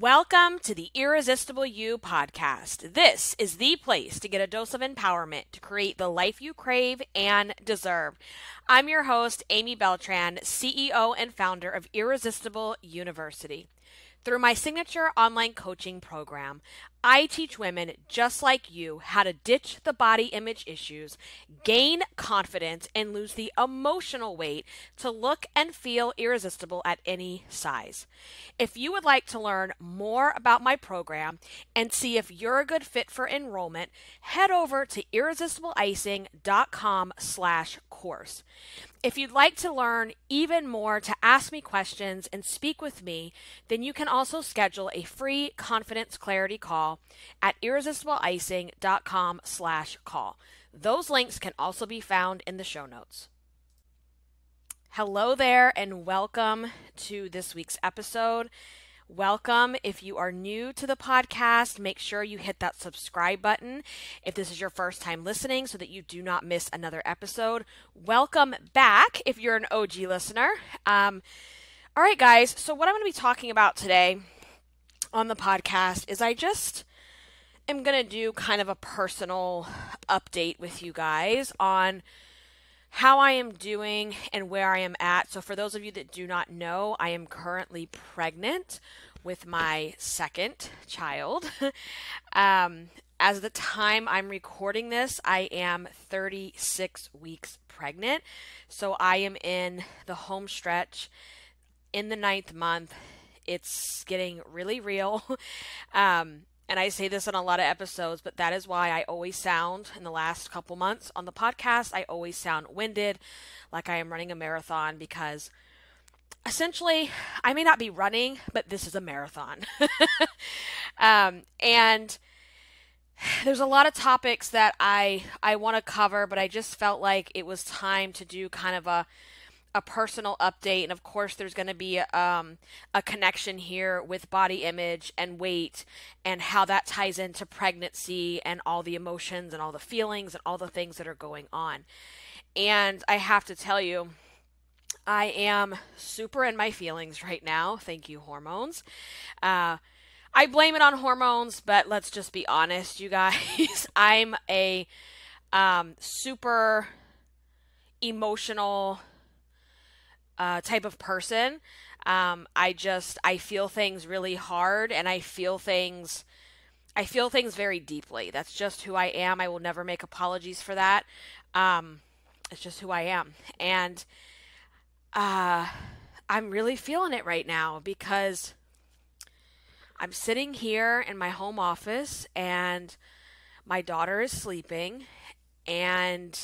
Welcome to the Irresistible You podcast. This is the place to get a dose of empowerment to create the life you crave and deserve. I'm your host, Aimee Beltran, CEO and founder of Irresistible YOUniversity. Through my signature online coaching program, I teach women just like you how to ditch the body image issues, gain confidence, and lose the emotional weight to look and feel irresistible at any size. If you would like to learn more about my program and see if you're a good fit for enrollment, head over to irresistibleicing.com slash course. If you'd like to learn even more to ask me questions and speak with me, then you can also schedule a free confidence clarity call at irresistibleicing.com slash call. Those links can also be found in the show notes. Hello there and welcome to this week's episode. Welcome. If you are new to the podcast, make sure you hit that subscribe button if this is your first time listening so that you do not miss another episode. Welcome back if you're an OG listener. Um, all right, guys. So, what I'm going to be talking about today on the podcast is I just am going to do kind of a personal update with you guys on how I am doing and where I am at. So, for those of you that do not know, I am currently pregnant with my second child. um, as the time I'm recording this, I am 36 weeks pregnant. So, I am in the home stretch in the ninth month. It's getting really real. um, and I say this in a lot of episodes, but that is why I always sound in the last couple months on the podcast, I always sound winded, like I am running a marathon because essentially I may not be running, but this is a marathon. um, and there's a lot of topics that I I want to cover, but I just felt like it was time to do kind of a a personal update, and of course, there's going to be um, a connection here with body image and weight, and how that ties into pregnancy and all the emotions and all the feelings and all the things that are going on. And I have to tell you, I am super in my feelings right now. Thank you, hormones. Uh, I blame it on hormones, but let's just be honest, you guys. I'm a um, super emotional uh, type of person. Um, I just I feel things really hard, and I feel things. I feel things very deeply. That's just who I am. I will never make apologies for that. Um, it's just who I am, and uh, I'm really feeling it right now because I'm sitting here in my home office, and my daughter is sleeping, and.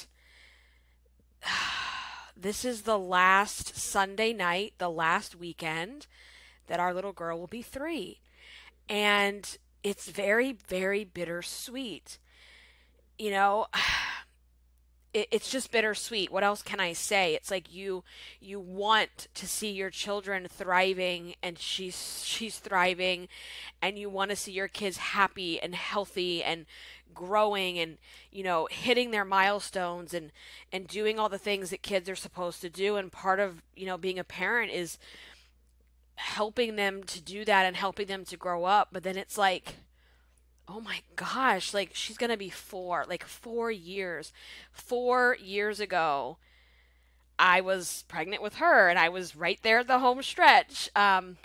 Uh, this is the last Sunday night, the last weekend that our little girl will be three. And it's very, very bittersweet. You know, it, it's just bittersweet. What else can I say? It's like you you want to see your children thriving and she's she's thriving and you want to see your kids happy and healthy and growing and you know hitting their milestones and and doing all the things that kids are supposed to do. And part of you know being a parent is helping them to do that and helping them to grow up. But then it's like oh my gosh like she's going to be 4 like 4 years. 4 years ago I was pregnant with her and I was right there at the home stretch. Um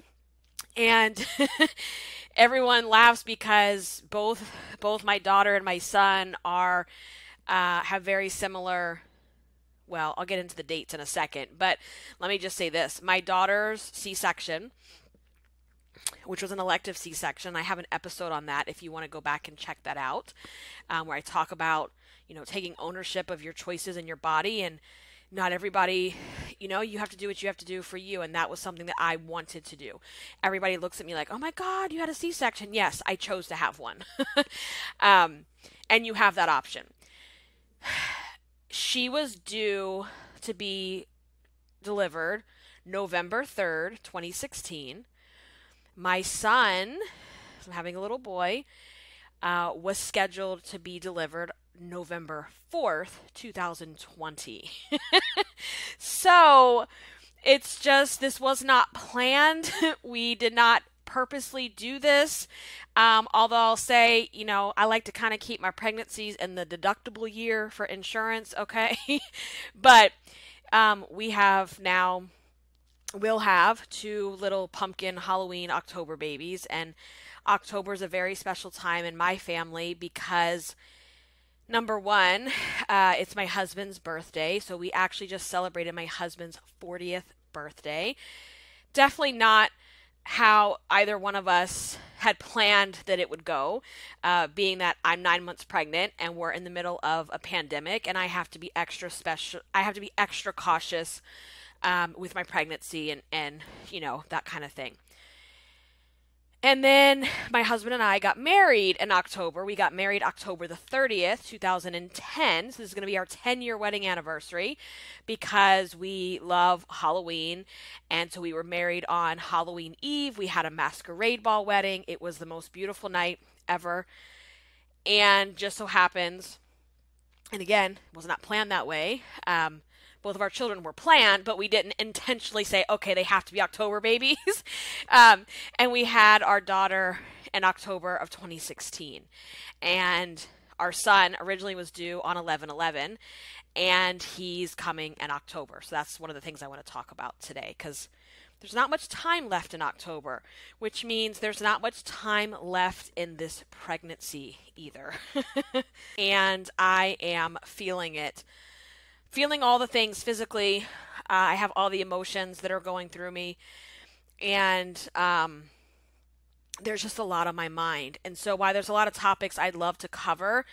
and everyone laughs because both both my daughter and my son are uh, have very similar well i'll get into the dates in a second but let me just say this. My daughter's c-section which was an elective c-section i have an episode on that if you want to go back and check that out um, where i talk about you know taking ownership of your choices in your body and not everybody, you know, you have to do what you have to do for you. And that was something that I wanted to do. Everybody looks at me like, oh my God, you had a C section. Yes, I chose to have one. um, and you have that option. She was due to be delivered November 3rd, 2016. My son, I'm having a little boy, uh, was scheduled to be delivered November 4th, 2020. so it's just, this was not planned. we did not purposely do this. Um, although I'll say, you know, I like to kind of keep my pregnancies in the deductible year for insurance, okay? but um, we have now, we'll have two little pumpkin Halloween October babies. And October is a very special time in my family because Number one, uh, it's my husband's birthday. So we actually just celebrated my husband's 40th birthday. Definitely not how either one of us had planned that it would go, uh, being that I'm nine months pregnant and we're in the middle of a pandemic, and I have to be extra special. I have to be extra cautious um, with my pregnancy and and you know that kind of thing. And then my husband and I got married in October. We got married October the 30th, 2010. So this is going to be our 10 year wedding anniversary because we love Halloween. And so we were married on Halloween Eve. We had a masquerade ball wedding. It was the most beautiful night ever. And just so happens, and again, was not planned that way. Um, both of our children were planned, but we didn't intentionally say, okay, they have to be October babies. um, and we had our daughter in October of 2016. And our son originally was due on 11 11, and he's coming in October. So that's one of the things I want to talk about today because there's not much time left in October, which means there's not much time left in this pregnancy either. and I am feeling it feeling all the things physically. Uh, I have all the emotions that are going through me, and um, there's just a lot on my mind. And so, while there's a lot of topics I'd love to cover,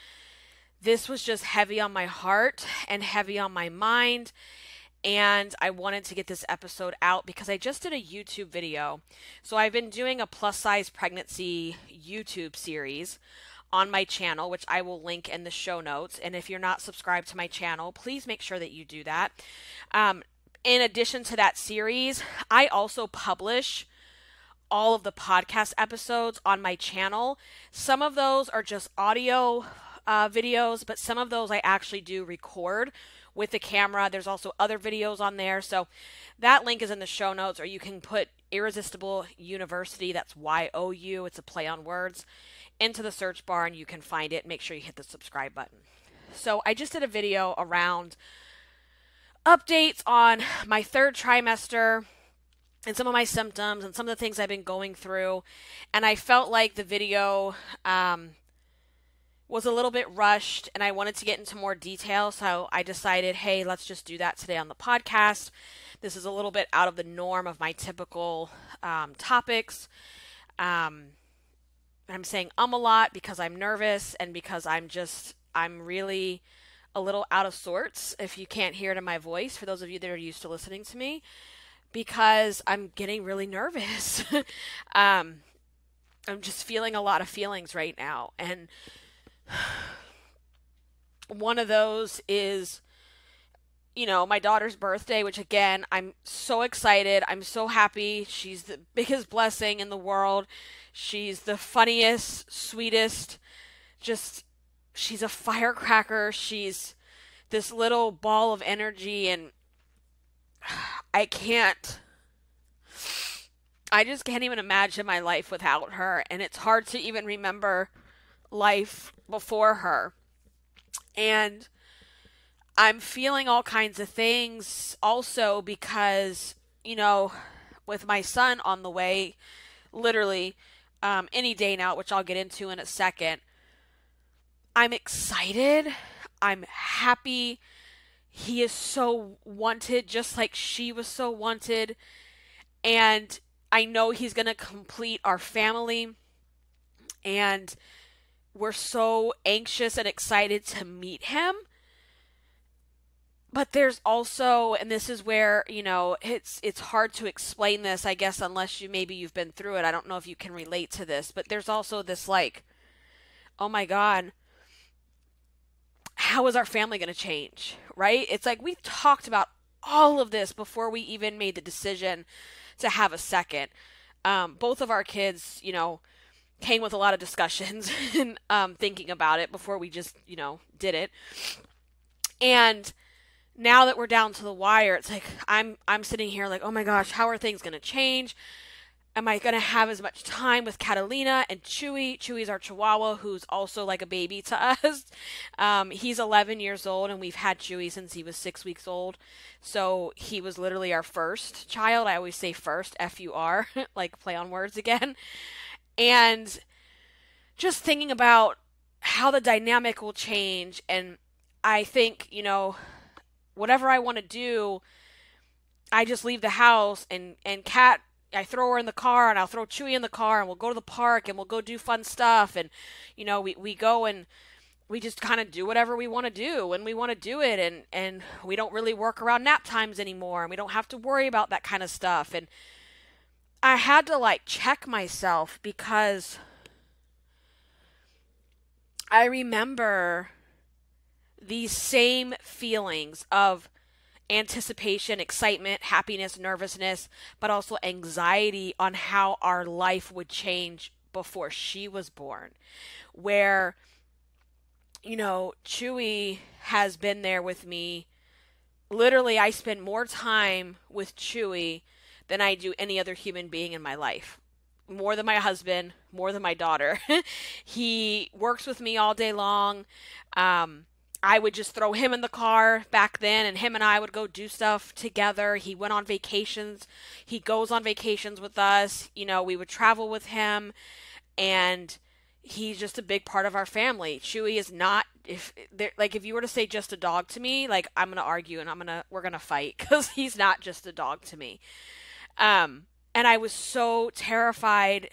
this was just heavy on my heart and heavy on my mind. And I wanted to get this episode out because I just did a YouTube video. So, I've been doing a plus size pregnancy YouTube series on my channel, which I will link in the show notes. And if you're not subscribed to my channel, please make sure that you do that. Um, in addition to that series, I also publish all of the podcast episodes on my channel. Some of those are just audio uh, videos, but some of those I actually do record with the camera. There's also other videos on there. So that link is in the show notes, or you can put Irresistible YOUniversity. That's Y O U. It's a play on words into the search bar and you can find it. Make sure you hit the subscribe button. So I just did a video around updates on my third trimester and some of my symptoms and some of the things I've been going through. And I felt like the video um, was a little bit rushed and I wanted to get into more detail. So I decided, hey, let's just do that today on the podcast. This is a little bit out of the norm of my typical um, topics. Um, I'm saying um a lot because I'm nervous and because I'm just, I'm really a little out of sorts if you can't hear it in my voice, for those of you that are used to listening to me, because I'm getting really nervous. um, I'm just feeling a lot of feelings right now. And one of those is you know, my daughter's birthday, which again, I'm so excited. I'm so happy. She's the biggest blessing in the world. She's the funniest, sweetest, just, she's a firecracker. She's this little ball of energy, and I can't. I just can't even imagine my life without her, and it's hard to even remember life before her. And I'm feeling all kinds of things also because, you know, with my son on the way, literally, um, any day now, which I'll get into in a second. I'm excited. I'm happy. He is so wanted, just like she was so wanted. And I know he's going to complete our family. And we're so anxious and excited to meet him. But there's also and this is where, you know, it's it's hard to explain this, I guess unless you maybe you've been through it. I don't know if you can relate to this, but there's also this like oh my god, how is our family going to change? Right? It's like we've talked about all of this before we even made the decision to have a second. Um, both of our kids, you know, came with a lot of discussions and um, thinking about it before we just, you know, did it. And now that we're down to the wire, it's like I'm I'm sitting here like, oh my gosh, how are things going to change? am I going to have as much time with Catalina and Chewy? Chewy's our Chihuahua, who's also like a baby to us. Um, he's 11 years old, and we've had Chewy since he was six weeks old. So he was literally our first child. I always say first, F U R, like play on words again. And just thinking about how the dynamic will change. And I think, you know, whatever I want to do, I just leave the house and, and Kat I throw her in the car and I'll throw Chewy in the car and we'll go to the park and we'll go do fun stuff and you know we, we go and we just kind of do whatever we want to do when we want to do it and and we don't really work around nap times anymore and we don't have to worry about that kind of stuff. And I had to like check myself because I remember these same feelings of anticipation, excitement, happiness, nervousness, but also anxiety on how our life would change before she was born. Where, you know, Chewy has been there with me. Literally, I spend more time with Chewy than I do any other human being in my life. More than my husband, more than my daughter. he works with me all day long. Um, I would just throw him in the car back then, and him and I would go do stuff together. He went on vacations. He goes on vacations with us. You know, we would travel with him, and he's just a big part of our family. Chewy is not if like if you were to say just a dog to me, like I'm gonna argue and I'm gonna we're gonna fight because he's not just a dog to me. Um, and I was so terrified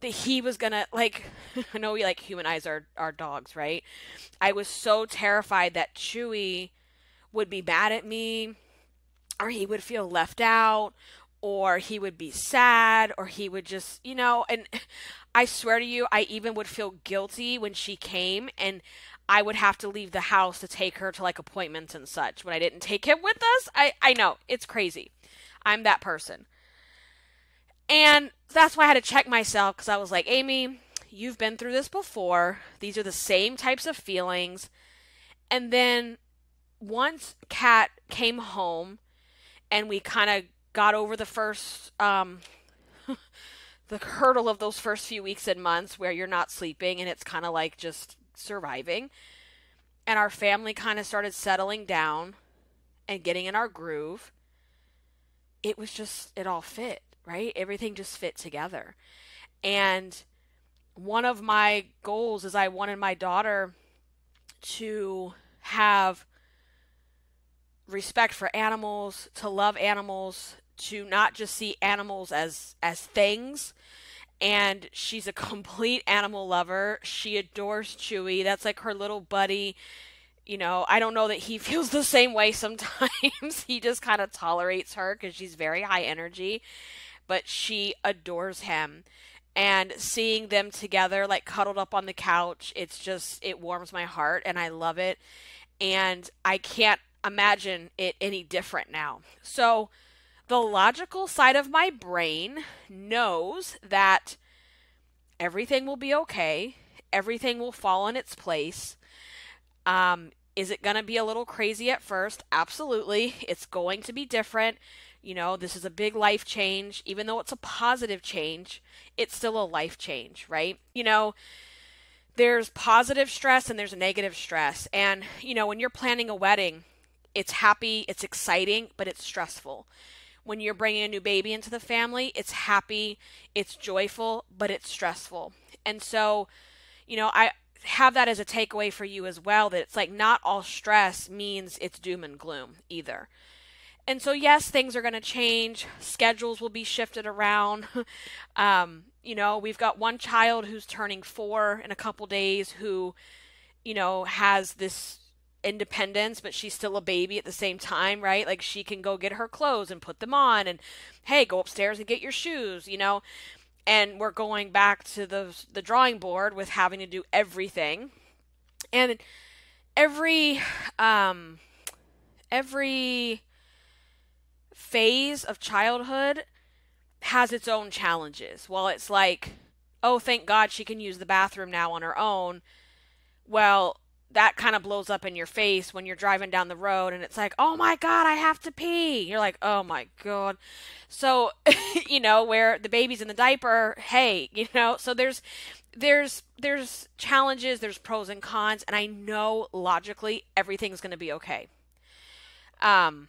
that he was gonna like I know we like humanize our, our dogs, right? I was so terrified that Chewy would be mad at me or he would feel left out or he would be sad or he would just you know and I swear to you I even would feel guilty when she came and I would have to leave the house to take her to like appointments and such when I didn't take him with us. I I know, it's crazy. I'm that person. And that's why I had to check myself because I was like, Aimee, you've been through this before. These are the same types of feelings. And then once Kat came home and we kind of got over the first um the hurdle of those first few weeks and months where you're not sleeping and it's kind of like just surviving and our family kind of started settling down and getting in our groove it was just it all fit right? Everything just fit together. And one of my goals is I wanted my daughter to have respect for animals, to love animals, to not just see animals as as things. And she's a complete animal lover. She adores Chewy. That's like her little buddy. You know, I don't know that he feels the same way sometimes. he just kind of tolerates her because she's very high energy but she adores him. And seeing them together, like cuddled up on the couch, it's just, it warms my heart and I love it. And I can't imagine it any different now. So, the logical side of my brain knows that everything will be okay, everything will fall in its place. Um, is it going to be a little crazy at first? Absolutely. It's going to be different. You know, this is a big life change. Even though it's a positive change, it's still a life change, right? You know, there's positive stress and there's negative stress. And, you know, when you're planning a wedding, it's happy, it's exciting, but it's stressful. When you're bringing a new baby into the family, it's happy, it's joyful, but it's stressful. And so, you know, I have that as a takeaway for you as well that it's like not all stress means it's doom and gloom either. And so, yes, things are going to change. Schedules will be shifted around. um, you know, we've got one child who's turning four in a couple days who, you know, has this independence, but she's still a baby at the same time, right? Like she can go get her clothes and put them on and, hey, go upstairs and get your shoes, you know? And we're going back to the, the drawing board with having to do everything. And every, um, every, phase of childhood has its own challenges. While it's like, oh, thank God she can use the bathroom now on her own. Well, that kind of blows up in your face when you're driving down the road and it's like, oh my God, I have to pee. You're like, oh my God. So, you know, where the baby's in the diaper, hey, you know, so there's, there's, there's challenges, there's pros and cons, and I know logically everything's going to be okay. Um,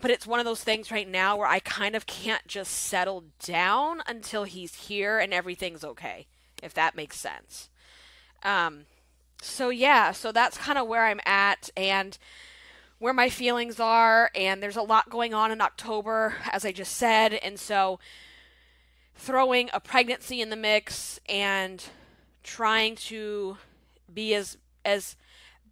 but it's one of those things right now where I kind of can't just settle down until he's here and everything's okay, if that makes sense. Um, so yeah, so that's kind of where I'm at and where my feelings are and there's a lot going on in October as I just said and so throwing a pregnancy in the mix and trying to be as as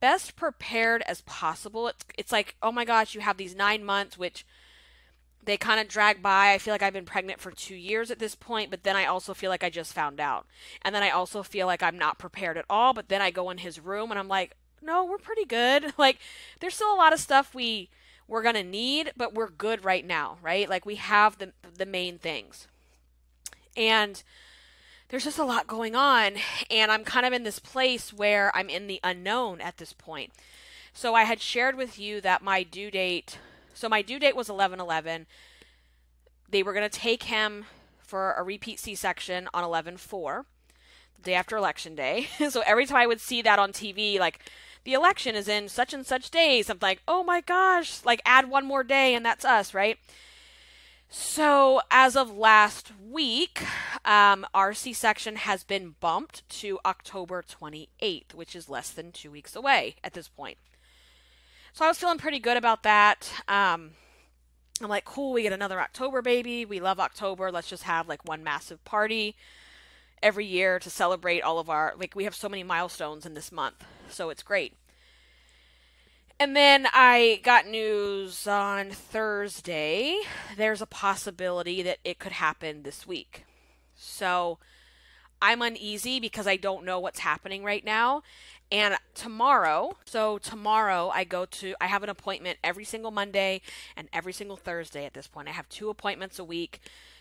best prepared as possible. It's it's like, "Oh my gosh, you have these 9 months which they kind of drag by. I feel like I've been pregnant for two years at this point, but then I also feel like I just found out. And then I also feel like I'm not prepared at all, but then I go in his room and I'm like, no, we're pretty good. Like, there's still a lot of stuff we we're gonna need, but we're good right now, right? Like we have the the main things. And there's just a lot going on, and I'm kind of in this place where I'm in the unknown at this point. So I had shared with you that my due date so my due date was 11/11. They were going to take him for a repeat C-section on 11/4, the day after election day. so every time I would see that on TV like the election is in such and such days, I'm like, "Oh my gosh, like add one more day and that's us, right?" So, as of last week, um, our C section has been bumped to October 28th, which is less than two weeks away at this point. So I was feeling pretty good about that. Um, I'm like, cool, we get another October baby. We love October. Let's just have like one massive party every year to celebrate all of our, like, we have so many milestones in this month. So it's great. And then I got news on Thursday. There's a possibility that it could happen this week. So I'm uneasy because I don't know what's happening right now. And tomorrow, so tomorrow I go to, I have an appointment every single Monday and every single Thursday at this point. I have two appointments a week,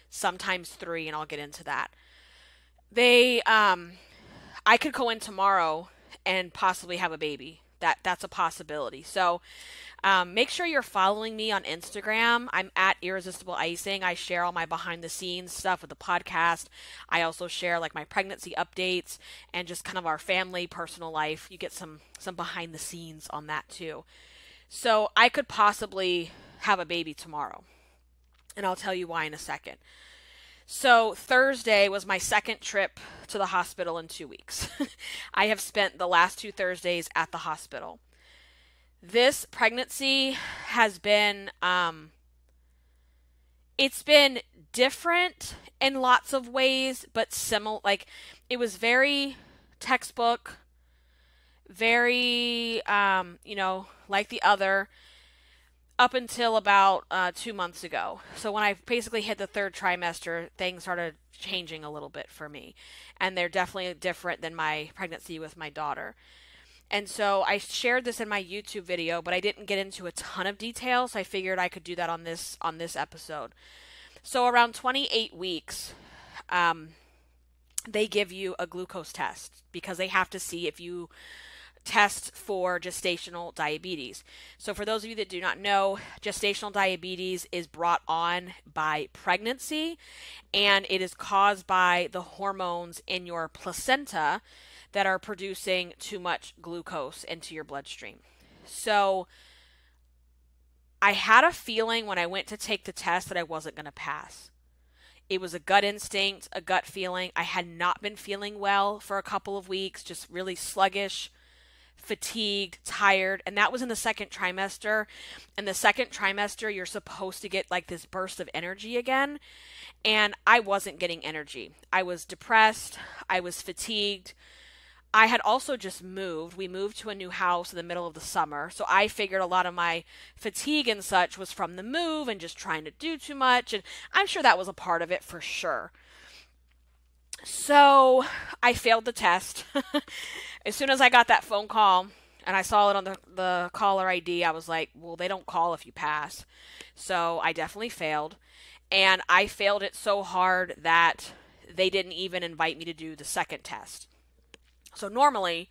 sometimes three, and I'll get into that. They, um, I could go in tomorrow and possibly have a baby. That that's a possibility. So um, make sure you're following me on Instagram. I'm at Irresistible Icing. I share all my behind the scenes stuff with the podcast. I also share like my pregnancy updates and just kind of our family personal life. You get some some behind the scenes on that too. So I could possibly have a baby tomorrow. And I'll tell you why in a second. So Thursday was my second trip to the hospital in 2 weeks. I have spent the last two Thursdays at the hospital this pregnancy has been um it's been different in lots of ways but similar like it was very textbook very um you know like the other up until about uh, two months ago. So when I basically hit the third trimester, things started changing a little bit for me, and they're definitely different than my pregnancy with my daughter. And so I shared this in my YouTube video, but I didn't get into a ton of detail, so I figured I could do that on this on this episode. So around 28 weeks, um, they give you a glucose test because they have to see if you test for gestational diabetes. So, for those of you that do not know, gestational diabetes is brought on by pregnancy and it is caused by the hormones in your placenta that are producing too much glucose into your bloodstream. So I had a feeling when I went to take the test that I wasn't going to pass. It was a gut instinct, a gut feeling. I had not been feeling well for a couple of weeks, just really sluggish, fatigued, tired, and that was in the second trimester. In the second trimester, you're supposed to get like this burst of energy again, and I wasn't getting energy. I was depressed, I was fatigued, I had also just moved. We moved to a new house in the middle of the summer. So I figured a lot of my fatigue and such was from the move and just trying to do too much. And I'm sure that was a part of it for sure. So I failed the test. as soon as I got that phone call and I saw it on the, the caller ID, I was like, well, they don't call if you pass. So I definitely failed. And I failed it so hard that they didn't even invite me to do the second test. So normally,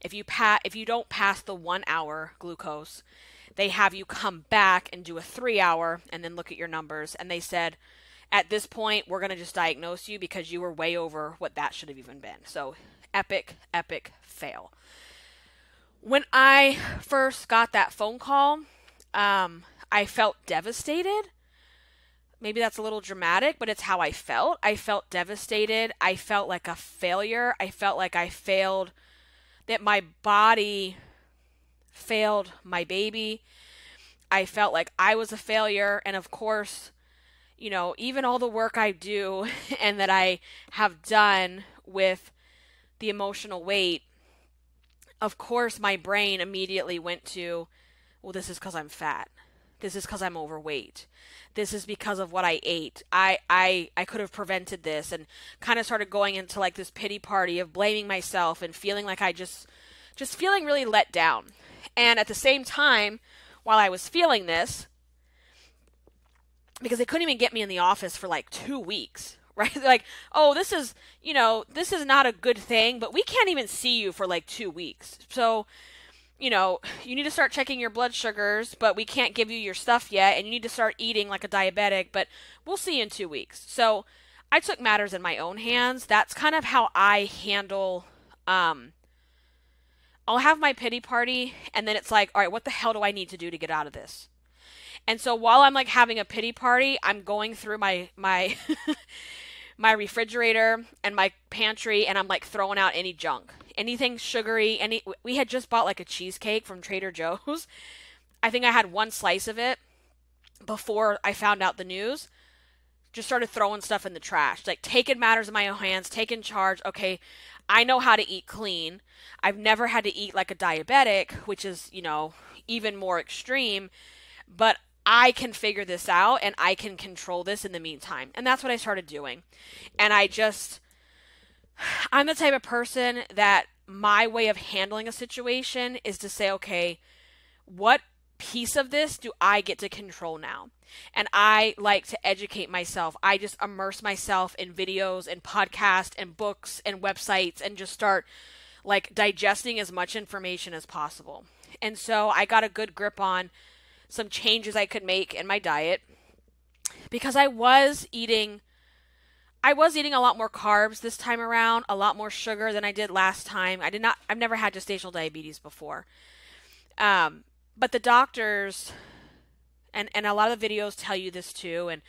If you pa- if you don't pass the 1 hour glucose, they have you come back and do a 3 hour and then look at your numbers and they said at this point we're going to just diagnose you because you were way over what that should have even been. So epic epic fail. When I first got that phone call, um, I felt devastated maybe that's a little dramatic, but it's how I felt. I felt devastated. I felt like a failure. I felt like I failed, that my body failed my baby. I felt like I was a failure. And of course, you know, even all the work I do and that I have done with the emotional weight, of course, my brain immediately went to, well, this is because I'm fat. This is because I'm overweight. This is because of what I ate. I I I could have prevented this and kind of started going into like this pity party of blaming myself and feeling like I just just feeling really let down. And at the same time, while I was feeling this, because they couldn't even get me in the office for like 2 weeks, right? like, "Oh, this is, you know, this is not a good thing, but we can't even see you for like 2 weeks." So, you know, you need to start checking your blood sugars, but we can't give you your stuff yet, and you need to start eating like a diabetic, but we'll see you in two weeks. So I took matters in my own hands. That's kind of how I handle. Um, I'll have my pity party, and then it's like, all right, what the hell do I need to do to get out of this? And so while I'm like having a pity party, I'm going through my my my refrigerator and my pantry, and I'm like throwing out any junk anything sugary. Any we had just bought like a cheesecake from Trader Joe's. I think I had one slice of it before I found out the news. Just started throwing stuff in the trash, like taking matters in my own hands, taking charge. Okay, I know how to eat clean. I've never had to eat like a diabetic, which is, you know, even more extreme, but I can figure this out and I can control this in the meantime. And that's what I started doing. And I just I'm the type of person that my way of handling a situation is to say, okay, what piece of this do I get to control now? And I like to educate myself. I just immerse myself in videos and podcasts and books and websites and just start like digesting as much information as possible. And so I got a good grip on some changes I could make in my diet because I was eating I was eating a lot more carbs this time around, a lot more sugar than I did last time. I did not I've never had gestational diabetes before. Um, but the doctors and and a lot of the videos tell you this too and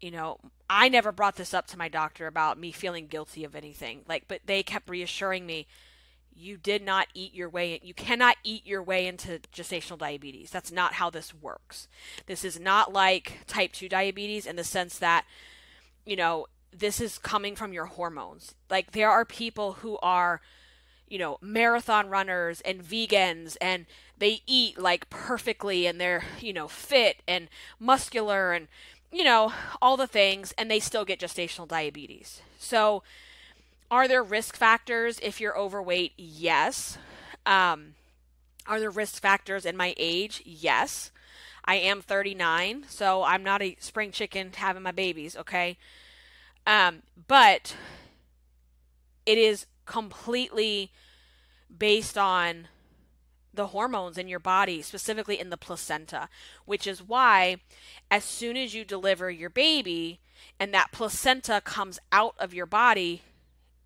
you know, I never brought this up to my doctor about me feeling guilty of anything. Like but they kept reassuring me you did not eat your way you cannot eat your way into gestational diabetes. That's not how this works. This is not like type 2 diabetes in the sense that you know, this is coming from your hormones. Like there are people who are, you know, marathon runners and vegans and they eat like perfectly and they're, you know, fit and muscular and you know, all the things and they still get gestational diabetes. So are there risk factors if you're overweight? Yes. Um, are there risk factors in my age? Yes. I am 39, so I'm not a spring chicken having my babies, okay? Um, but it is completely based on the hormones in your body, specifically in the placenta, which is why as soon as you deliver your baby and that placenta comes out of your body,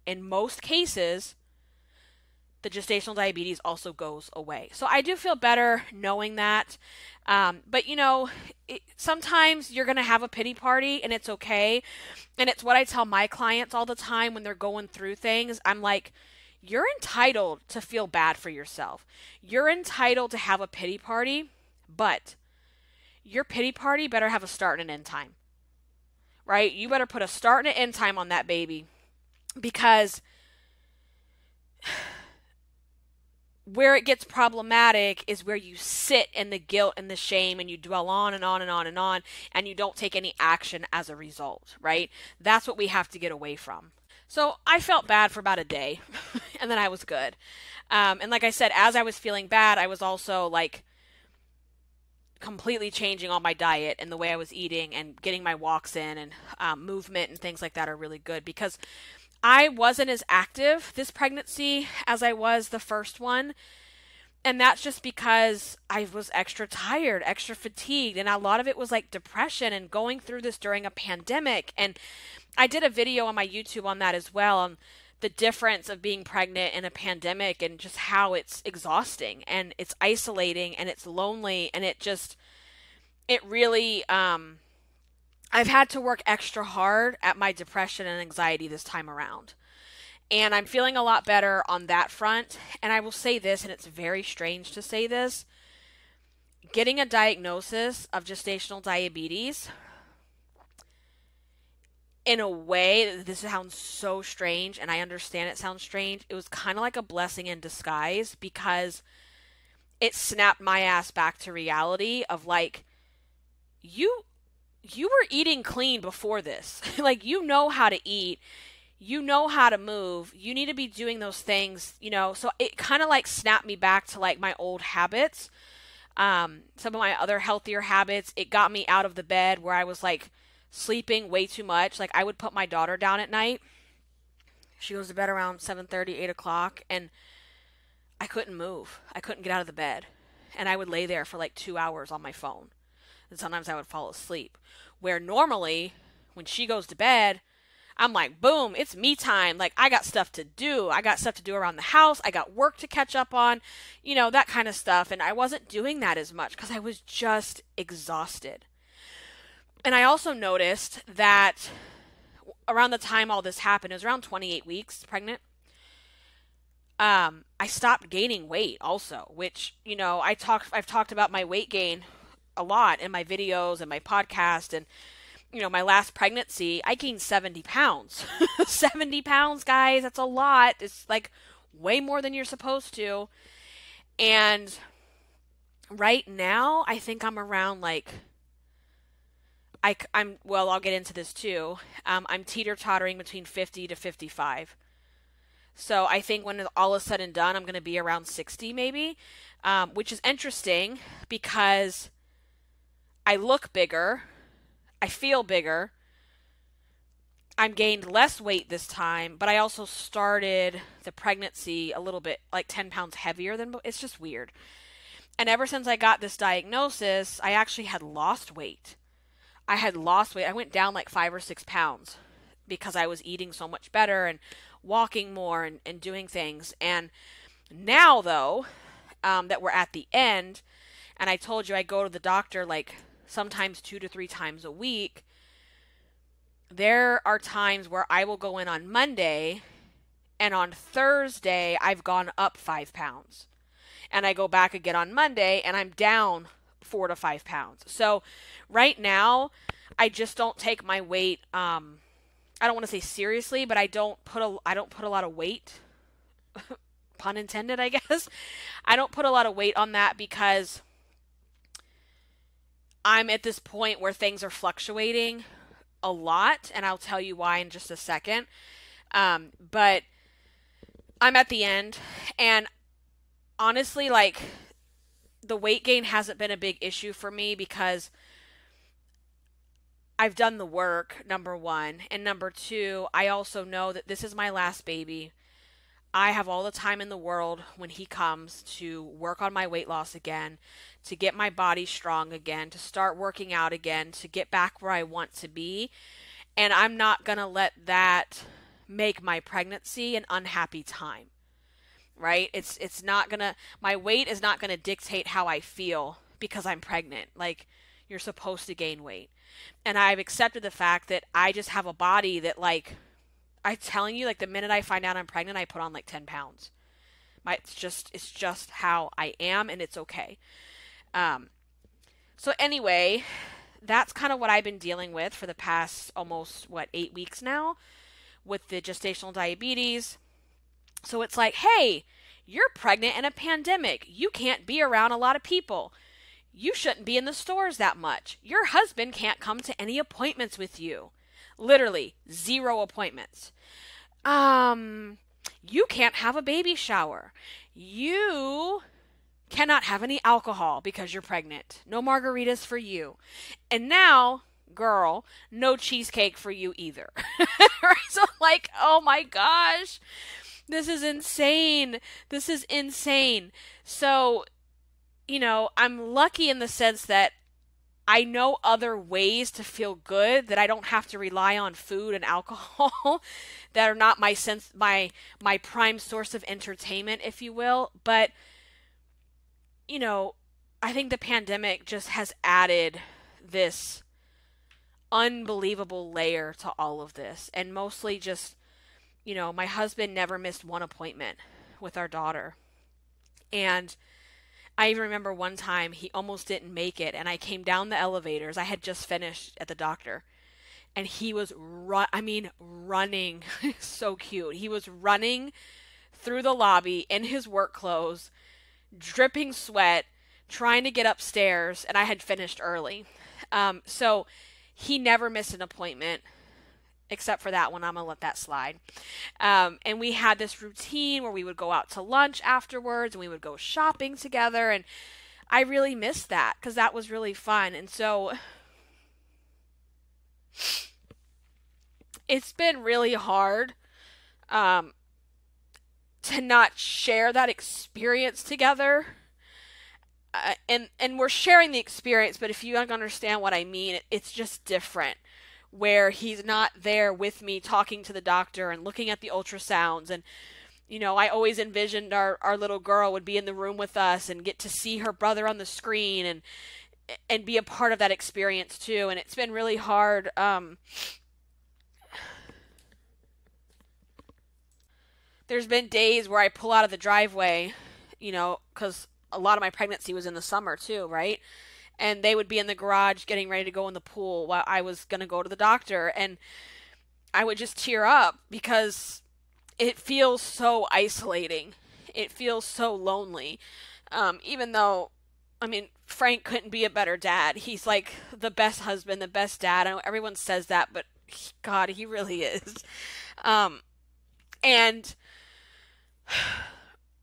in most cases, the gestational diabetes also goes away. So I do feel better knowing that. Um, but you know, it, sometimes you're going to have a pity party and it's okay. And it's what I tell my clients all the time when they're going through things. I'm like, you're entitled to feel bad for yourself. You're entitled to have a pity party, but your pity party better have a start and an end time. Right? You better put a start and an end time on that baby because where it gets problematic is where you sit in the guilt and the shame and you dwell on and on and on and on and you don't take any action as a result, right? That's what we have to get away from. So I felt bad for about a day and then I was good. Um, and like I said, as I was feeling bad, I was also like completely changing all my diet and the way I was eating and getting my walks in and um, movement and things like that are really good because I wasn't as active this pregnancy as I was the first one. And that's just because I was extra tired, extra fatigued, and a lot of it was like depression and going through this during a pandemic. And I did a video on my YouTube on that as well on the difference of being pregnant in a pandemic and just how it's exhausting and it's isolating and it's lonely and it just it really um I've had to work extra hard at my depression and anxiety this time around. And I'm feeling a lot better on that front. And I will say this, and it's very strange to say this getting a diagnosis of gestational diabetes in a way this sounds so strange and i understand it sounds strange it was kind of like a blessing in disguise because it snapped my ass back to reality of like you you were eating clean before this. Like you know how to eat. You know how to move. You need to be doing those things you know? So it kind of like snapped me back to like my old habits. Um some of my other healthier habits. It got me out of the bed where i was like sleeping way too much. Like I would put my daughter down at night. She goes to bed around 7:30, 8 o'clock, and I couldn't move. I couldn't get out of the bed, and I would lay there for like two hours on my phone, and sometimes I would fall asleep. Where normally, when she goes to bed, I'm like, boom, it's me time. Like, I got stuff to do. I got stuff to do around the house. I got work to catch up on, you know, that kind of stuff. And I wasn't doing that as much because I was just exhausted and I also noticed that around the time all this happened, it was around 28 weeks pregnant. Um, I stopped gaining weight also, which, you know, I talked I've talked about my weight gain a lot in my videos and my podcast and you know, my last pregnancy, I gained 70 pounds. 70 pounds, guys, that's a lot. It's like way more than you're supposed to. And right now, I think I'm around like I, I'm, well. I'll get into this too. Um, I'm teeter tottering between 50 to 55. So I think when all is said and done, I'm going to be around 60 maybe, um, which is interesting because I look bigger, I feel bigger. I'm gained less weight this time, but I also started the pregnancy a little bit like 10 pounds heavier than it's just weird. And ever since I got this diagnosis, I actually had lost weight. I had lost weight. I went down like five or six pounds because I was eating so much better and walking more and, and doing things. And now, though, um, that we're at the end, and I told you I go to the doctor like sometimes two to three times a week, there are times where I will go in on Monday, and on Thursday, I've gone up five pounds. And I go back again on Monday, and I'm down four to five pounds. So right now, I just don't take my weight. Um, I don't want to say seriously, but I don't put a I don't put a lot of weight. pun intended, I guess. I don't put a lot of weight on that because I'm at this point where things are fluctuating a lot, and I'll tell you why in just a second. Um, but I'm at the end, and honestly, like the weight gain hasn't been a big issue for me because I've done the work, number one. And number two, I also know that this is my last baby. I have all the time in the world when he comes to work on my weight loss again, to get my body strong again, to start working out again, to get back where I want to be. And I'm not going to let that make my pregnancy an unhappy time right? It's it's not gonna my weight is not gonna dictate how I feel because I'm pregnant. Like you're supposed to gain weight. And I've accepted the fact that I just have a body that like I'm telling you, like the minute I find out I'm pregnant, I put on like ten pounds. My it's just it's just how I am and it's okay. Um so anyway, that's kind of what I've been dealing with for the past almost what eight weeks now with the gestational diabetes so it's like, hey, you're pregnant in a pandemic. You can't be around a lot of people. You shouldn't be in the stores that much. Your husband can't come to any appointments with you. Literally, zero appointments. Um, you can't have a baby shower. You cannot have any alcohol because you're pregnant. No margaritas for you. And now girl, no cheesecake for you either. so, like, oh my gosh, this is insane. This is insane. So, you know, I'm lucky in the sense that I know other ways to feel good that I don't have to rely on food and alcohol that are not my sense my my prime source of entertainment if you will. But you know I think the pandemic just has added this unbelievable layer to all of this and mostly just you know my husband never missed one appointment with our daughter. And I even remember one time he almost didn't make it, and I came down the elevators. I had just finished at the doctor, and he was run. I mean, running, so cute. He was running through the lobby in his work clothes, dripping sweat, trying to get upstairs, and I had finished early. Um, so he never missed an appointment except for that one. I'm gonna let that slide. Um, and we had this routine where we would go out to lunch afterwards, and we would go shopping together, and I really missed that because that was really fun. And so it's been really hard um, to not share that experience together. Uh, and and we're sharing the experience, but if you don't understand what I mean, it, it's just different where he's not there with me talking to the doctor and looking at the ultrasounds. And you know i always envisioned our, our little girl would be in the room with us and get to see her brother on the screen and and be a part of that experience too. And it's been really hard um, there's been days where i pull out of the driveway you know because a lot of my pregnancy was in the summer too right and they would be in the garage getting ready to go in the pool while I was going to go to the doctor and I would just tear up because it feels so isolating. It feels so lonely. Um, even though, I mean, Frank couldn't be a better dad. He's like the best husband, the best dad. I know everyone says that, but God, he really is. Um, and